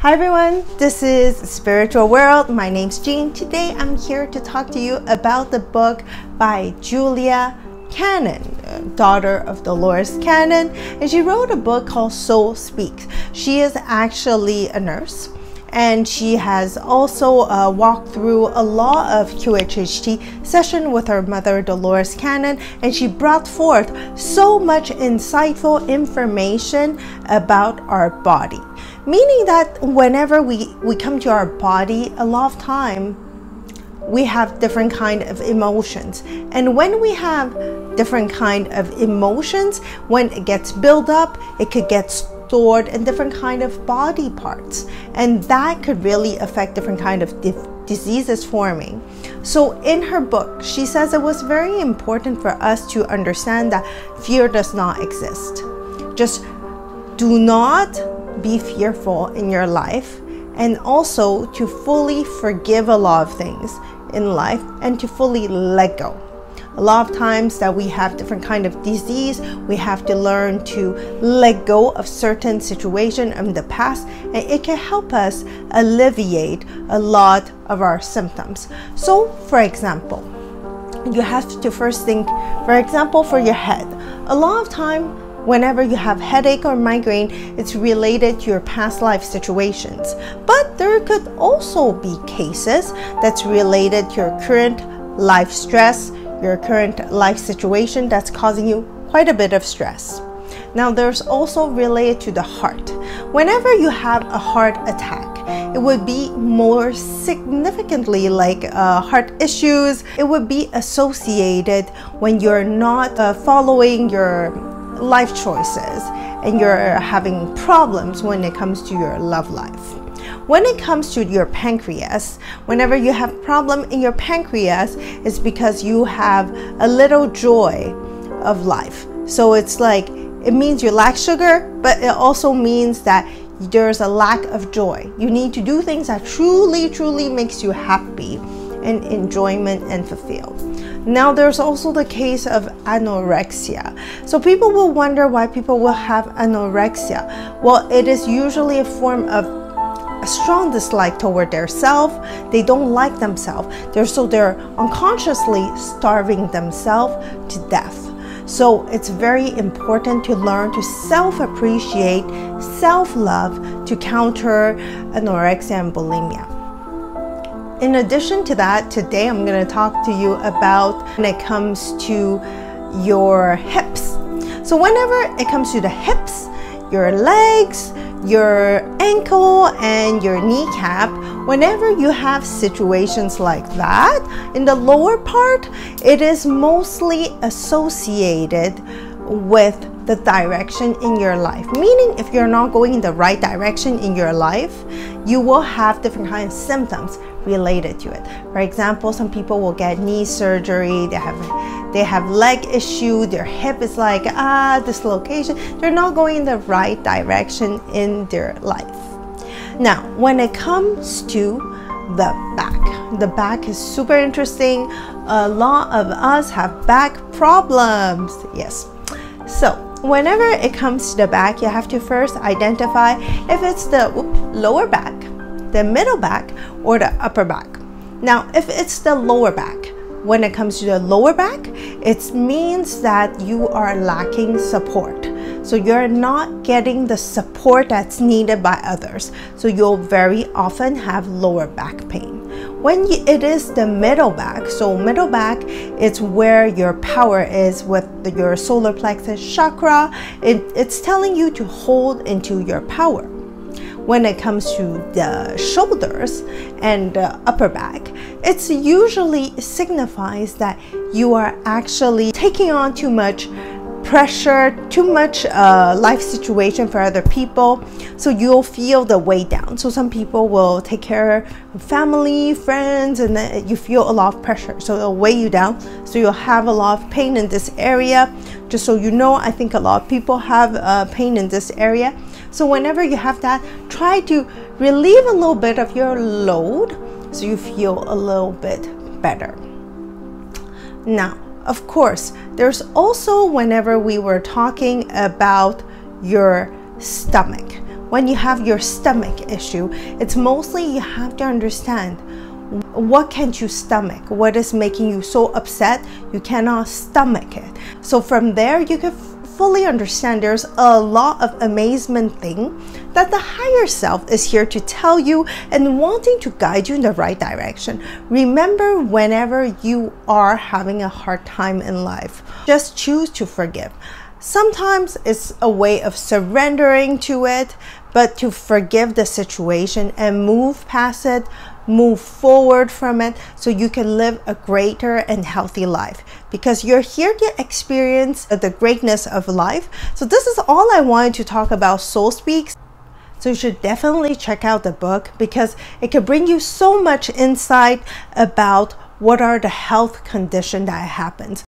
Hi everyone, this is Spiritual World. My name's Jean. Today I'm here to talk to you about the book by Julia Cannon, daughter of Dolores Cannon, and she wrote a book called Soul Speaks. She is actually a nurse and she has also uh, walked through a lot of QHHT session with her mother Dolores Cannon and she brought forth so much insightful information about our body meaning that whenever we we come to our body a lot of time we have different kind of emotions. And when we have different kind of emotions when it gets built up it could get stored in different kind of body parts. And that could really affect different kind of diseases forming. So in her book she says it was very important for us to understand that fear does not exist. Just do not be fearful in your life and also to fully forgive a lot of things in life and to fully let go. A lot of times that we have different kind of disease we have to learn to let go of certain situation in the past and it can help us alleviate a lot of our symptoms. So for example you have to first think for example for your head. A lot of time whenever you have headache or migraine it's related to your past life situations but there could also be cases that's related to your current life stress your current life situation that's causing you quite a bit of stress. Now, there's also related to the heart. Whenever you have a heart attack, it would be more significantly like uh, heart issues. It would be associated when you're not uh, following your life choices and you're having problems when it comes to your love life. When it comes to your pancreas, whenever you have a problem in your pancreas, it's because you have a little joy of life. So it's like it means you lack sugar, but it also means that there's a lack of joy. You need to do things that truly, truly makes you happy and enjoyment and fulfilled. Now there's also the case of anorexia. So people will wonder why people will have anorexia. Well, it is usually a form of a strong dislike toward their self. They don't like themselves. They're so they're unconsciously starving themselves to death. So it's very important to learn to self-appreciate, self-love to counter anorexia and bulimia. In addition to that, today I'm going to talk to you about when it comes to your hips. So whenever it comes to the hips, your legs, your ankle and your kneecap whenever you have situations like that in the lower part it is mostly associated with the direction in your life meaning if you're not going in the right direction in your life you will have different kinds of symptoms related to it for example some people will get knee surgery they have they have leg issue, their hip is like, ah, dislocation. They're not going in the right direction in their life. Now, when it comes to the back, the back is super interesting. A lot of us have back problems. Yes. So, whenever it comes to the back, you have to first identify if it's the lower back, the middle back, or the upper back. Now, if it's the lower back, when it comes to the lower back, it means that you are lacking support. So you're not getting the support that's needed by others. So you'll very often have lower back pain. When it is the middle back, so middle back it's where your power is with the, your solar plexus chakra. It, it's telling you to hold into your power when it comes to the shoulders and the upper back, it usually signifies that you are actually taking on too much pressure, too much uh, life situation for other people. So you'll feel the weight down. So some people will take care of family, friends, and you feel a lot of pressure. So it'll weigh you down. So you'll have a lot of pain in this area. Just so you know, I think a lot of people have uh, pain in this area. So whenever you have that, try to relieve a little bit of your load so you feel a little bit better. Now, of course, there's also whenever we were talking about your stomach. when you have your stomach issue, it's mostly you have to understand what can't you stomach what is making you so upset you cannot stomach it so from there you can fully understand there's a lot of amazement thing that the higher self is here to tell you and wanting to guide you in the right direction. Remember whenever you are having a hard time in life just choose to forgive. Sometimes it's a way of surrendering to it but to forgive the situation and move past it move forward from it so you can live a greater and healthy life because you're here to experience the greatness of life. So, this is all I wanted to talk about Soul Speaks. So, you should definitely check out the book because it can bring you so much insight about what are the health condition that happens